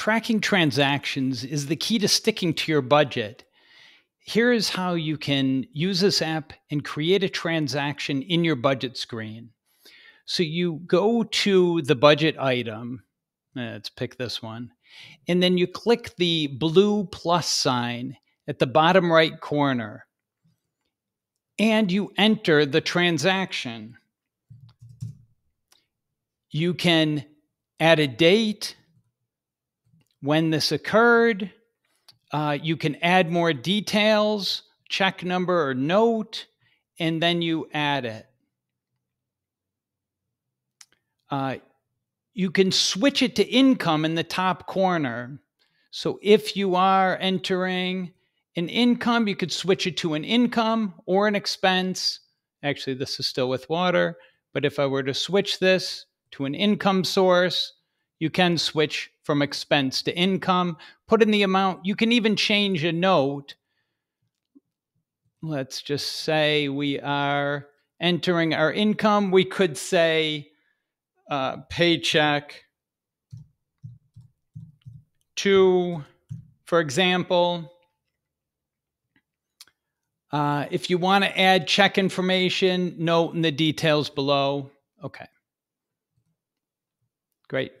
tracking transactions is the key to sticking to your budget. Here is how you can use this app and create a transaction in your budget screen. So you go to the budget item, uh, let's pick this one, and then you click the blue plus sign at the bottom right corner and you enter the transaction. You can add a date when this occurred. Uh, you can add more details, check number or note, and then you add it. Uh, you can switch it to income in the top corner. So if you are entering an income, you could switch it to an income or an expense. Actually, this is still with water, but if I were to switch this to an income source, you can switch from expense to income, put in the amount. You can even change a note. Let's just say we are entering our income. We could say uh, paycheck to, for example, uh, if you want to add check information, note in the details below. Okay. Great.